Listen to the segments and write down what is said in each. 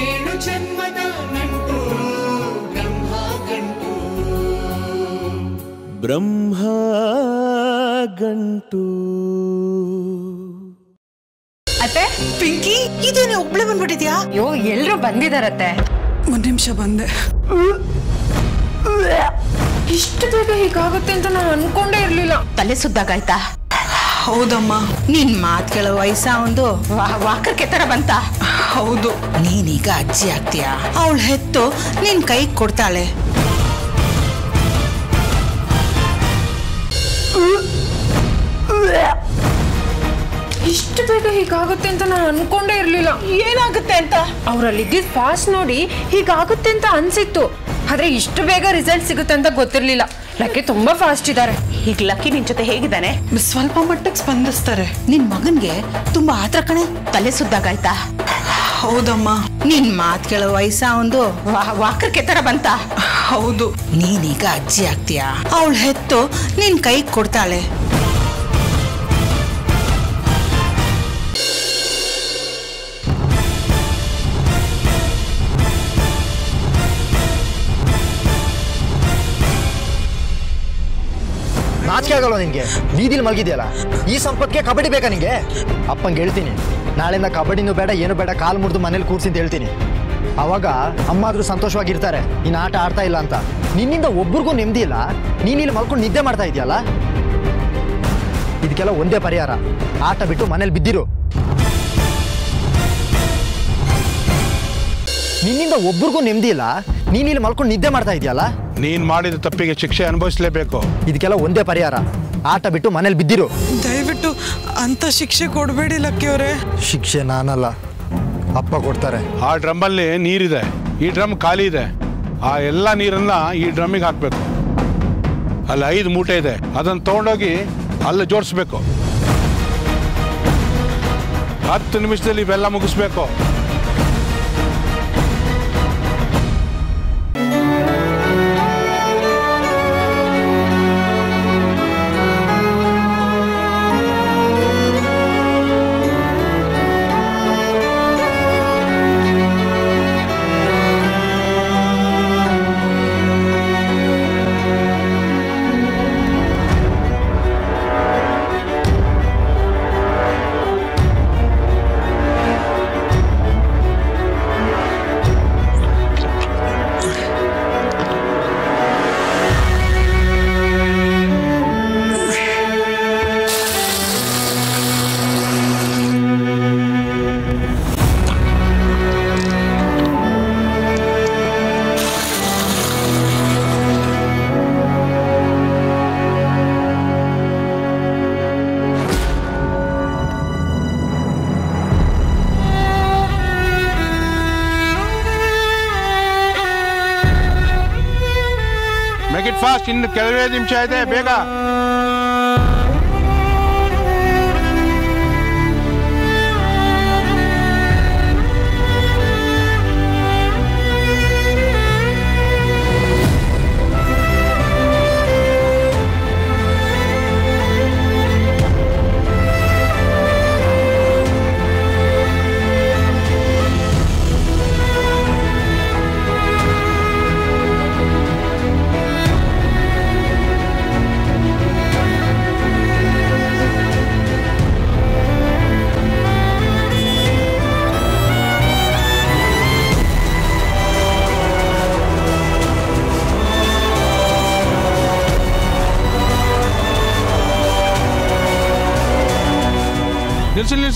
ಏಳು ಜನ್ಮದ ನಂಟು ಬ್ರಹ್ಮ ಗಂಟು. ಬ್ರಹ್ಮ ಗಂಟು. ಅತ್ತೆ ಪಿಂಕಿ ಇದೇನೆ ಒಬ್ಳೆ ಬಂದ್ಬಿಟ್ಟಿದ್ಯಾ ಅಯ್ಯೋ ಎಲ್ರು ಬಂದಿದಾರತ್ತೆ. ಒಂದ್ ನಿಮಿಷ ಬಂದೆ. ಇಷ್ಟು ಬೇಗ ಹೀಗಾಗುತ್ತೆ ಅಂತ ನಾನು ಅನ್ಕೊಂಡೇ ಇರ್ಲಿಲ್ಲ. ತಲೆ ಸುದ್ದಾಗಾಯ್ತಾ? ಹೌದಮ್ಮ. ನಿನ್ ಮಾತ್ ಕೇಳೋ ವಯಸ್ಸ ಒಂದು ವಾಕರ್ಕೆ ತರ ಬಂತ? ಹೌದು ನೀನೀಗ ಅಜ್ಜಿ ಆಗ್ತೀಯ? ಅವಳು ಹೆತ್ತು ನಿನ್ ಕೈ ಕೊಡ್ತಾಳೆ. ಇಷ್ಟು ಬೇಗ ಹೀಗಾಗುತ್ತೆ ಅಂತ ನಾನು ಅನ್ಕೊಂಡೇ ಇರ್ಲಿಲ್ಲ. ಏನಾಗುತ್ತೆ ಅಂತ? ಅವ್ರಲ್ಲಿ ಇದ್ದಿದ್ ಫಾಸ್ಟ್ ನೋಡಿ ಹೀಗಾಗುತ್ತೆ ಅಂತ ಅನ್ಸಿತ್ತು. ಆದ್ರೆ ಇಷ್ಟು ಬೇಗ ರಿಸಲ್ಟ್ ಸಿಗುತ್ತೆ ಅಂತ ಗೊತ್ತಿರ್ಲಿಲ್ಲ. ಲಕ್ಕಿ ತುಂಬಾ ಫಾಸ್ಟ್ ಇದ್ದಾರೆ ಈಗ ಲಕ್ಕಿ ನಿನ್ ಜೊತೆ ಹೇಗಿದ್ದಾನೆ? ಸ್ವಲ್ಪ ಮಟ್ಟಕ್ಕೆ ಸ್ಪಂದಿಸ್ತಾರೆ. ನಿನ್ ಮಗನ್ಗೆ ತುಂಬಾ ಆತ್ರ ಕಣೆ ತಲೆ ಸುದ್ದಾಗಾಯ್ತಾ? ಹೌದಮ್ಮ. ನಿನ್ ಮಾತ್ ಕೇಳೋ ವಯಸ್ಸ ಒಂದು ವಾಕರ್ಕೆ ತರ ಬಂತ? ಹೌದು. ನೀನೀಗ ಅಜ್ಜಿ ಆಗ್ತೀಯ? ಅವಳು ಹೆತ್ತು ನಿನ್ ಕೈ ಕೊಡ್ತಾಳೆ. ನಾಚಿಕೆ ಆಗಲ್ವ ನಿನ್ಗೆ? ಬೀದಿಲಿ ಮಲಗಿದ್ಯಲ್ಲ? ಈ ಸಂಪತ್ಗೆ ಕಬಡ್ಡಿ ಬೇಕಾ ನಿಂಗೆ? ಅಪ್ಪಂಗೆ ಹೇಳ್ತೀನಿ. ನಾಳೆಯಿಂದ ಕಬಡ್ಡಿನೂ ಬೇಡ ಏನು ಬೇಡ ಕಾಲು ಮುರಿದು ಮನೇಲಿ ಕೂರ್ಸಿ ಅಂತ ಹೇಳ್ತೀನಿ. ಅವಾಗ ಅಮ್ಮಾದ್ರೂ ಸಂತೋಷವಾಗಿರ್ತಾರೆ ನೀನು ಆಟ ಆಡ್ತಾ ಇಲ್ಲ ಅಂತ. ನಿನ್ನಿಂದ ಒಬ್ರಿಗೂ ನೆಮ್ಮದಿ ಇಲ್ಲ ನೀನು ಇಲ್ಲಿ ಮಲ್ಕೊಂಡು ನಿದ್ದೆ ಮಾಡ್ತಾ ಇದೆಯಲ್ಲ? ಇದಕ್ಕೆಲ್ಲ ಒಂದೇ ಪರಿಹಾರ ಆಟ ಬಿಟ್ಟು ಮನೇಲಿ ಬಿದ್ದಿರು. ನಿನ್ನಿಂದ ಒಬ್ರಿಗೂ ನೆಮ್ಮದಿ ಇಲ್ಲ ನೀನು ಇಲ್ಲಿ ಮಲ್ಕೊಂಡು ನಿದ್ದೆ ಮಾಡ್ತಾ ಇದೆಯಲ್ಲ? ನೀನ್ ಮಾಡಿದ ತಪ್ಪಿಗೆ ಶಿಕ್ಷೆ ಅನುಭವಿಸಲೇಬೇಕು. ಇದಕ್ಕೆಲ್ಲ ಒಂದೇ ಪರಿಹಾರ ಆಟ ಬಿಟ್ಟು ಮನೇಲಿ ಬಿದ್ದಿರು. ದಯವಿಟ್ಟು ಅಂತ ಶಿಕ್ಷೆ ಕೊಡಬೇಡಿ ಲಕ್ಕಿಯವರೇ ಶಿಕ್ಷೆ ನಾನಲ್ಲ ಅಪ್ಪ ಕೊಡ್ತಾರೆ. ಆ ಡ್ರಮ್ಮಲ್ಲಿ ನೀರಿದೆ ಈ ಡ್ರಮ್ ಖಾಲಿ ಇದೆ. ಆ ಎಲ್ಲ ನೀರನ್ನ ಈ ಡ್ರಮ್ಮಿಗೆ ಹಾಕ್ಬೇಕು. ಅಲ್ಲಿ ಐದು ಮೂಟೆ ಇದೆ ಅದನ್ನ ತಗೊಂಡೋಗಿ ಅಲ್ಲಿ ಜೋಡಿಸ್ಬೇಕು. ಹತ್ತು ನಿಮಿಷದಲ್ಲಿ ಇವೆಲ್ಲ ಮುಗಿಸ್ಬೇಕು. ಮೇಕ್ ಇಟ್ ಫಾಸ್ಟ್ ಇನ್ನು ಕೆಲವೇ ನಿಮಿಷ ಇದೆ ಬೇಗ ನಿಲ್ಸು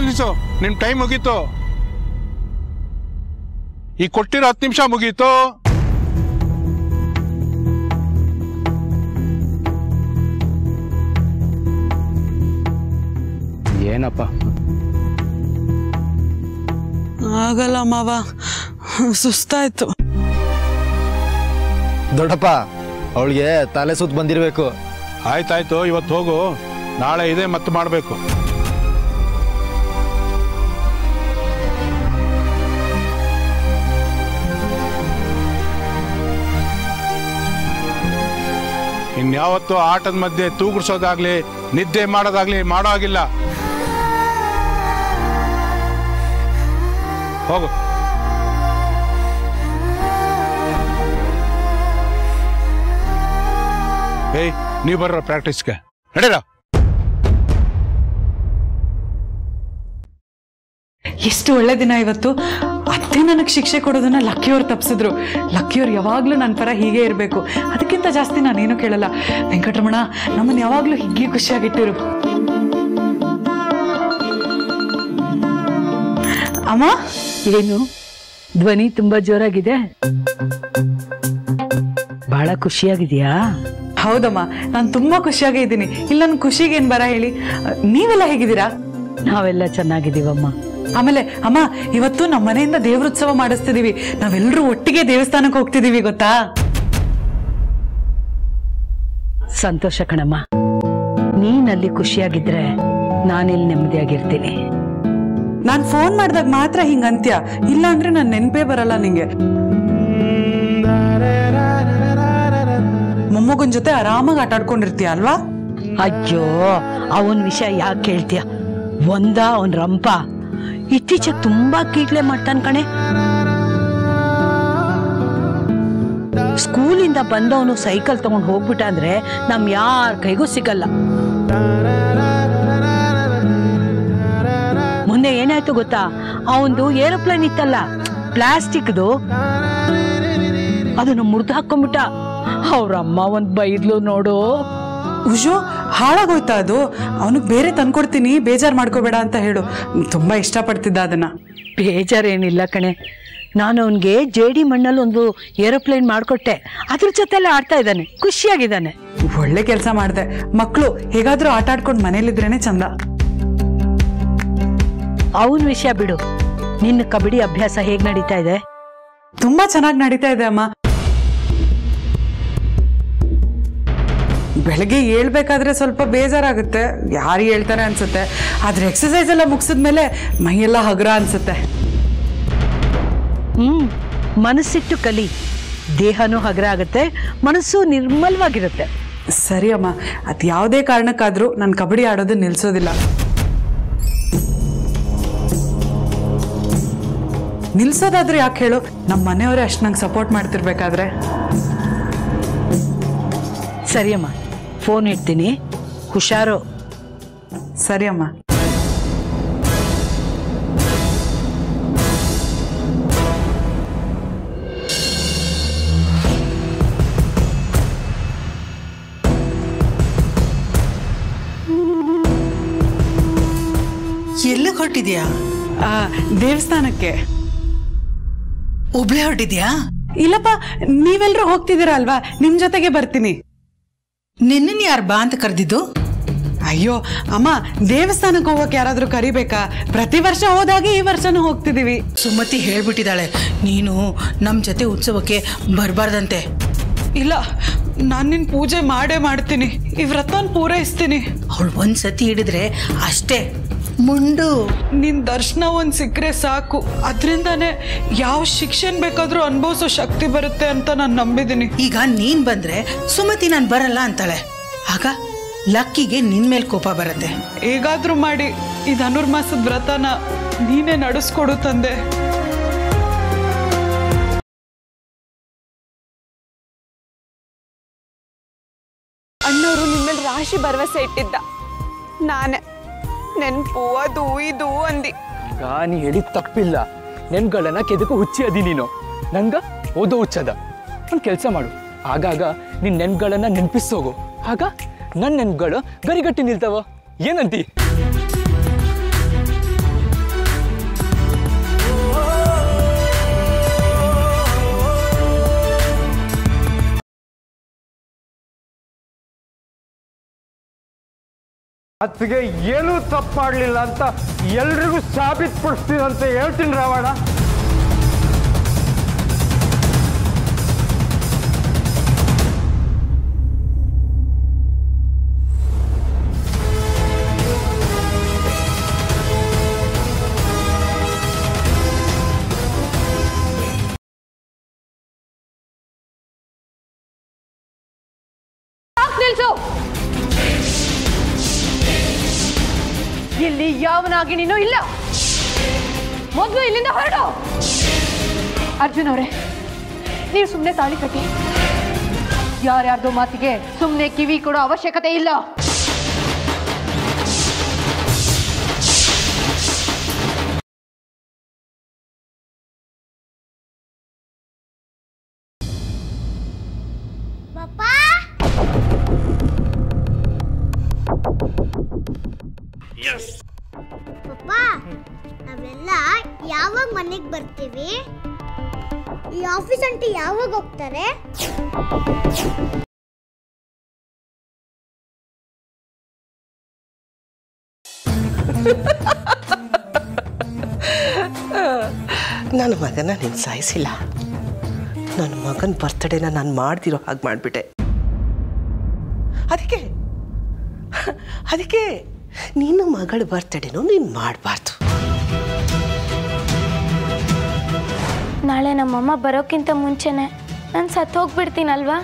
ನಿಲ್ಸು ನಿಲ್ಸು ನಿಮ್ ಟೈಮ್ ಮುಗೀತು. ಈ ಕೊಟ್ಟಿರೋ ಹತ್ತು ನಿಮಿಷ ಮುಗೀತು. ಏನಪ್ಪ? ಆಗಲ್ಲ ಮಾವ. ಸುಸ್ತಾಯ್ತು. ದೊಡ್ಡಪ್ಪ ಅವಳಿಗೆ ತಲೆ ಸುತ್ತ ಬಂದಿರಬೇಕು. ಆಯ್ತಾಯ್ತು ಇವತ್ತು ಹೋಗು. ನಾಳೆ ಇದೆ ಮತ್ತೆ ಮಾಡಬೇಕು. ಇನ್ಯಾವತ್ತೂ ಆಟದ ಮಧ್ಯೆ ತೂಗುಡ್ಸೋದಾಗ್ಲಿ, ನಿದ್ದೆ ಮಾಡೋದಾಗ್ಲಿ ಮಾಡೋ ಆಗಿಲ್ಲ ಹೋಗು. ಏಯ್, ನೀವು ಬರ್ರ ಪ್ರಾಕ್ಟೀಸ್ಗೆ. ನಡೀರ? ಎಷ್ಟು ಒಳ್ಳೆ ದಿನ ಇವತ್ತು. ಅತ್ತೆ ನನಗೆ ಶಿಕ್ಷೆ ಕೊಡೋದನ್ನ ಲಕ್ಕಿಯವ್ರು ತಪ್ಪಿಸಿದ್ರು ಲಕ್ಕಿಯವ್ರು ಯಾವಾಗಲೂ ನನ್ನ ಪರ ಹೀಗೆ ಇರಬೇಕು. ಅದಕ್ಕಿಂತ ಜಾಸ್ತಿ ನಾನೇನು ಕೇಳಲ್ಲ. ವೆಂಕಟರಮಣ ನಮ್ಮನ್ನು ಯಾವಾಗಲೂ ಹೀಗೆ ಖುಷಿಯಾಗಿಟ್ಟಿರು. ಅಮ್ಮ ಏನು? ಧ್ವನಿ ತುಂಬಾ ಜೋರಾಗಿದೆ. ಬಹಳ ಖುಷಿಯಾಗಿದೆಯಾ? ಹೌದಮ್ಮ ನಾನು ತುಂಬಾ ಖುಷಿಯಾಗೇ ಇದ್ದೀನಿ. ಇಲ್ಲಿ ನನ್ನ ಖುಷಿಗೆ ಏನ್ ಬರ ಹೇಳಿ. ನೀವೆಲ್ಲ ಹೇಗಿದ್ದೀರಾ? ನಾವೆಲ್ಲ ಚೆನ್ನಾಗಿದ್ದೀವಮ್ಮ. ಆಮೇಲೆ ಅಮ್ಮ ಇವತ್ತು ನಮ್ಮ ಮನೆಯಿಂದ ದೇವ್ರೋತ್ಸವ ಮಾಡಿಸ್ತಿದೀವಿ. ನಾವೆಲ್ಲರೂ ಒಟ್ಟಿಗೆ ದೇವಸ್ಥಾನಕ್ಕೆ ಹೋಗ್ತಿದೀವಿ ಗೊತ್ತಾ? ಸಂತೋಷ ಕಣಮ್ಮ. ನೀನಲ್ಲಿ ಖುಷಿಯಾಗಿದ್ರೆ ನಾನಿಲ್ಲಿ ನೆಮ್ಮದಿಯಾಗಿರ್ತೀನಿ. ನಾನ್ ಫೋನ್ ಮಾಡಿದಾಗ ಮಾತ್ರ ಹಿಂಗ ಅಂತ್ಯ ಇಲ್ಲ ಅಂದ್ರೆ ನನ್ ನೆನ್ಪೇ ಬರಲ್ಲ ನಿಂಗೆ. ಮೊಮ್ಮಗನ್ ಜೊತೆ ಆರಾಮಾಗಿ ಆಟ ಆಡ್ಕೊಂಡಿರ್ತೀಯ ಅಲ್ವಾ? ಅಯ್ಯೋ ಅವನ್ ವಿಷಯ ಯಾಕೆ ಕೇಳ್ತೀಯ? ಒಂದ ಅವನ್ ರಂಪ. ಇತ್ತೀಚೆಗೆ ತುಂಬಾ ಕೀಟ್ಲೆ ಮಾಡ್ತಾನ್ ಕಣೆ. ಸ್ಕೂಲಿಂದ ಬಂದವನು ಸೈಕಲ್ ತಗೊಂಡು ಹೋಗ್ಬಿಟ್ಟ ಅಂದ್ರೆ ನಮ್ ಯಾರ ಕೈಗೂ ಸಿಗಲ್ಲ. ಮೊನ್ನೆ ಏನಾಯ್ತು ಗೊತ್ತಾ? ಅವಂದು ಏರೋಪ್ಲೇನ್ ಇತ್ತಲ್ಲ, ಪ್ಲಾಸ್ಟಿಕ್ದು. ಅದನ್ನು ಮುರಿದು ಹಾಕೊಂಡ್ಬಿಟ್ಟ. ಅವ್ರ ಅಮ್ಮ ಒಂದ್ ಬೈದ್ಲು ನೋಡು. ಉಜೋ ಹಾಳಾಗೋಯ್ತಾ ಅದು? ಅವನಿಗೆ ಬೇರೆ ತಂದ್ಕೊಡ್ತೀನಿ ಬೇಜಾರು ಮಾಡ್ಕೋಬೇಡ ಅಂತ ಹೇಳು. ತುಂಬ ಇಷ್ಟಪಡ್ತಿದ್ದ ಅದನ್ನ. ಬೇಜಾರೇನಿಲ್ಲ ಕಣೆ. ನಾನು ಅವನಿಗೆ ಜೇಡಿ ಮಣ್ಣಲ್ಲಿ ಒಂದು ಏರೋಪ್ಲೇನ್ ಮಾಡಿಕೊಟ್ಟೆ. ಅದ್ರ ಜೊತೆಲ್ಲ ಆಡ್ತಾ ಇದ್ದಾನೆ. ಖುಷಿಯಾಗಿದ್ದಾನೆ. ಒಳ್ಳೆ ಕೆಲಸ ಮಾಡಿದೆ. ಮಕ್ಕಳು ಹೇಗಾದರೂ ಆಟ ಆಡ್ಕೊಂಡು ಮನೇಲಿದ್ರೇನೆ ಚಂದ. ಅವನ ವಿಷಯ ಬಿಡು. ನಿನ್ನ ಕಬಡ್ಡಿ ಅಭ್ಯಾಸ ಹೇಗ್ ನಡೀತಾ ಇದೆ? ತುಂಬಾ ಚೆನ್ನಾಗಿ ನಡೀತಾ ಇದೆ ಅಮ್ಮ. ಬೆಳಗ್ಗೆ ಹೇಳ್ಬೇಕಾದ್ರೆ ಸ್ವಲ್ಪ ಬೇಜಾರಾಗುತ್ತೆ. ಯಾರು ಹೇಳ್ತಾರೆ ಅನ್ಸುತ್ತೆ. ಆದ್ರೆ ಎಕ್ಸಸೈಸ್ ಎಲ್ಲ ಮುಗಿಸಿದ್ಮೇಲೆ ಮೈಯೆಲ್ಲ ಹಗುರ ಅನ್ಸುತ್ತೆ. ಹ್ಮ್ ಮನಸ್ಸಿಟ್ಟು ಕಲಿ. ದೇಹನೂ ಹಗುರ ಆಗುತ್ತೆ ಮನಸ್ಸು ನಿರ್ಮಲವಾಗಿರುತ್ತೆ. ಸರಿ ಅಮ್ಮ ಅದು ಯಾವುದೇ ಕಾರಣಕ್ಕಾದರೂ ನಾನು ಕಬಡ್ಡಿ ಆಡೋದು ನಿಲ್ಸೋದಿಲ್ಲ. ನಿಲ್ಸೋದಾದ್ರೆ ಯಾಕೆ ಹೇಳು? ನಮ್ಮ ಮನೆಯವರೇ ಅಷ್ಟು ನಂಗೆ ಸಪೋರ್ಟ್ ಮಾಡ್ತಿರ್ಬೇಕಾದ್ರೆ. ಸರಿಯಮ್ಮ ಫೋನ್ ಇಡ್ತೀನಿ. ಹುಷಾರು. ಸರಿ ಅಮ್ಮ. ಎಲ್ಲಿಗೆ ಹೊರಟಿದ್ಯಾ? ಆ, ದೇವಸ್ಥಾನಕ್ಕೆ. ಒಬ್ಳೆ ಹೊರಟಿದ್ಯಾ? ಇಲ್ಲಪ್ಪ ನೀವೆಲ್ಲರೂ ಹೋಗ್ತಿದ್ದೀರಾ ಅಲ್ವಾ? ನಿಮ್ ಜೊತೆಗೆ ಬರ್ತೀನಿ. ನಿನ್ನನ್ ಯಾರು ಬಾ ಅಂತ ಕರೆದಿದ್ದು? ಅಯ್ಯೋ ಅಮ್ಮ ದೇವಸ್ಥಾನಕ್ಕೆ ಹೋಗಕ್ಕೆ ಯಾರಾದ್ರೂ ಕರಿಬೇಕಾ? ಪ್ರತಿ ವರ್ಷ ಹೋದಾಗೆ ಈ ವರ್ಷನೂ ಹೋಗ್ತಿದೀವಿ. ಸುಮತಿ ಹೇಳ್ಬಿಟ್ಟಿದ್ದಾಳೆ ನೀನು ನಮ್ಮ ಜೊತೆ ಉತ್ಸವಕ್ಕೆ ಬರಬಾರ್ದಂತೆ. ಇಲ್ಲ ನಾನು ನಿನ್ನ ಪೂಜೆ ಮಾಡೇ ಮಾಡ್ತೀನಿ. ಈ ವ್ರತನ ಪೂರೈಸ್ತೀನಿ. ಅವಳು ಒಂದು ಸತಿ ಹಿಡಿದ್ರೆ ಅಷ್ಟೇ. ಮುಂಡು. ನಿನ್ ದರ್ಶನ ಒಂದ್ ಸಿಕ್ಕರೆ ಸಾಕು. ಅದ್ರಿಂದಾನೆ ಯಾವ ಶಿಕ್ಷೆನ್ ಬೇಕಾದ್ರೂ ಅನುಭವಿಸೋ ಶಕ್ತಿ ಬರುತ್ತೆ ಅಂತ ನಾನು ನಂಬಿದ್ದೀನಿ ಈಗ ನೀನ್ ಬಂದ್ರೆ ಸುಮತಿ ನಾನು ಬರಲ್ಲ ಅಂತಾಳೆ. ಆಗ ಲಕ್ಕಿಗೆ ನಿನ್ ಮೇಲೆ ಕೋಪ ಬರುತ್ತೆ. ಹೇಗಾದ್ರೂ ಮಾಡಿ ಈ ಧನುರ್ಮಾಸದ ವ್ರತನ ನೀನೇ ನಡೆಸ್ಕೊಡು ತಂದೆ. ಅಣ್ಣವರು ನಿಮ್ಮಲ್ಲಿ ರಾಶಿ ಭರವಸೆ ಇಟ್ಟಿದ್ದ. ನಾನೇ. ನೆನ್ಪು ಅದು ಇದು ಅಂದಿ. ಈಗ ನೀ ತಪ್ಪಿಲ್ಲ. ನೆನ್ಗಳನ್ನ ಕೆದಕು ಹುಚ್ಚಿ ಅದಿ ನೀನು. ನಂಗ ಓದೋ ಹುಚ್ಚದ. ಒಂದು ಕೆಲಸ ಮಾಡು. ಆಗಾಗ ನಿನ್ ನೆನ್ಗಳನ್ನ ನೆನ್ಪಿಸೋಗು ಆಗ ನನ್ನ ನೆನ್ಗಳು ಗರಿಗಟ್ಟಿ ನಿಲ್ತಾವ. ಏನಂತಿ? ಅತ್ತಿಗೆ ಏನೂ ತಪ್ಪು ಅಂತ ಎಲ್ರಿಗೂ ಸಾಬೀತುಪಡಿಸ್ತೀನಿ ಅಂತ ಹೇಳ್ತೀನಿ ರಾವಣ. ಇಲ್ಲಿ ಯಾವನಾಗಿ ನೀನು ಇಲ್ಲ ಮೊದಲು ಇಲ್ಲಿಂದ ಹೊರಡು ಅರ್ಜುನ್ ಅವರೇ ನೀವು ಸುಮ್ಮನೆ ತಾಳಿ ಕಟ್ಟಿ ಯಾರ್ಯಾರ್ದೋ ಮಾತಿಗೆ ಸುಮ್ಮನೆ ಕಿವಿ ಕೊಡೋ ಅವಶ್ಯಕತೆ ಇಲ್ಲ ಪಪ್ಪ, ನಾವೆಲ್ಲ ಯಾವಾಗ ಮನೆಗೆ ಬರ್ತೀವಿ? ಈ ಆಫೀಸ್ ಅಂಟಿ ಯಾವಾಗ ಹೋಗ್ತಾರೆ? ನನ್ನ ಮಗನ ನೀನು ಸಾಯಿಸಿಲ್ಲ. ನನ್ನ ಮಗನ ಬರ್ತ್ಡೇನ ನಾನು ಮಾಡ್ತಿರೋ ಹಾಗೆ ಮಾಡಿಬಿಟ್ಟೆ. ಅದಕ್ಕೆ ಅದಕ್ಕೆ ನಿನ್ನ ಮಗಳ ಬರ್ತಡೇನೂ ನೀನು ಮಾಡಬಾರ್ದು. ನಾಳೆ ನಮ್ಮಮ್ಮ ಬರೋಕ್ಕಿಂತ ಮುಂಚೆನೆ ನಾನು ಸತ್ತು ಹೋಗ್ಬಿಡ್ತೀನಲ್ವಾ?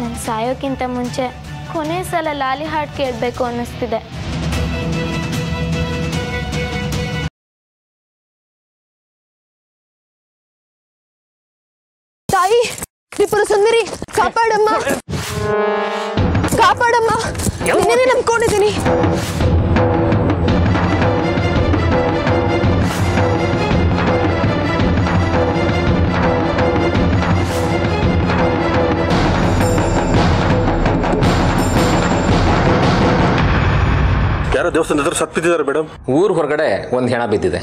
ನಾನು ಸಾಯೋಕ್ಕಿಂತ ಮುಂಚೆ ಕೊನೆ ಸಲ ಲಾಲಿ ಹಾಡು ಕೇಳಬೇಕು ಅನ್ನಿಸ್ತಿದೆ. ತಾಯಿ ತ್ರಿಪುರ ಸುಂದರಿ ಕಾಪಾಡಮ್ಮ. ಕಾಪಾಡಮ್ಮ. ನಿನ್ನೆ ನಂಬ್ಕೊಂಡಿದ್ದೀನಿ ಯಾರೋ ದೇವಸ್ಥಾನದ ಹತ್ರ ಸತ್ ಬಿದ್ದಿದ್ದಾರೆ ಮೇಡಮ್ ಊರ್ ಹೊರಗಡೆ ಒಂದು ಹೆಣ ಬಿದ್ದಿದೆ